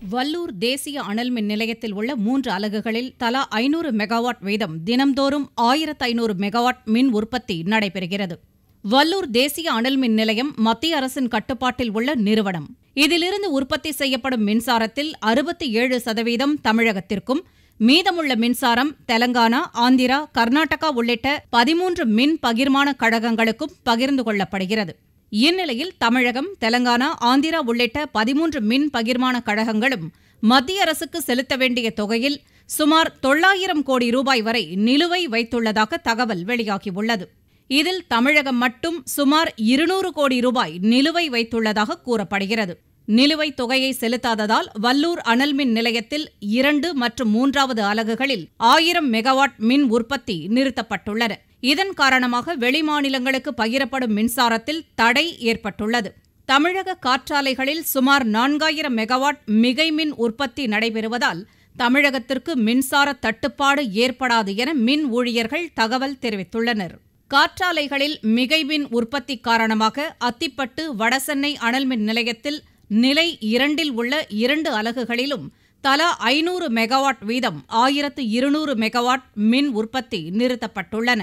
வல்லூர் தேசிய அனல் மின் நிலையத்தில் உள்ள மூன்று அலகுகளில் தலா ஐநூறு மெகாவாட் வீதம் தினம்தோறும் ஆயிரத்து ஐநூறு மெகாவாட் மின் உற்பத்தி நடைபெறுகிறது. வல்லூர் தேசிய அனல் மின் நிலையம் மத்திய அரசின் கட்டுப்பாட்டில் உள்ள நிறுவனம். இதிலிருந்து உற்பத்தி செய்யப்படும் மின்சாரத்தில் அறுபத்தி ஏழு சதவீதம் தமிழகத்திற்கும் மீதமுள்ள மின்சாரம் தெலங்கானா ஆந்திரா கர்நாடகா உள்ளிட்ட பதிமூன்று மின் பகிர்மான கழகங்களுக்கும் பகிர்ந்து கொள்ளப்படுகிறது. இந்நிலையில் தமிழகம் தெலங்கானா ஆந்திரா உள்ளிட்ட பதிமூன்று மின் பகிர்மான கழகங்களும் மத்திய அரசுக்கு செலுத்த வேண்டிய தொகையில் சுமார் தொள்ளாயிரம் கோடி ரூபாய் வரை நிலுவை வைத்துள்ளதாக தகவல் வெளியாகியுள்ளது. இதில் தமிழகம் மட்டும் சுமார் இருநூறு கோடி ரூபாய் நிலுவை வைத்துள்ளதாக கூறப்படுகிறது. நிலுவைத் தொகையை செலுத்தாததால் வல்லூர் அனல் மின் நிலையத்தில் இரண்டு மற்றும் மூன்றாவது அலகுகளில் ஆயிரம் மெகாவாட் மின் உற்பத்தி நிறுத்தப்பட்டுள்ளன. இதன் காரணமாக வெளிமாநிலங்களுக்கு பகிரப்படும் மின்சாரத்தில் தடை ஏற்பட்டுள்ளது. தமிழக காற்றாலைகளில் சுமார் நான்காயிரம் மெகாவாட் மிகை மின் உற்பத்தி நடைபெறுவதால் தமிழகத்திற்கு மின்சார தட்டுப்பாடு ஏற்படாது என மின் ஊழியர்கள் தகவல் தெரிவித்துள்ளனர். காற்றாலைகளில் மிகை மின் உற்பத்தி காரணமாக அத்திப்பட்டு வடசென்னை அனல்மின் நிலையத்தில் நிலை இரண்டில் உள்ள இரண்டு அலகுகளிலும் தலா ஐநூறு மெகாவாட் வீதம் ஆயிரத்து இருநூறு மெகாவாட் மின் உற்பத்தி நிறுத்தப்பட்டுள்ளன.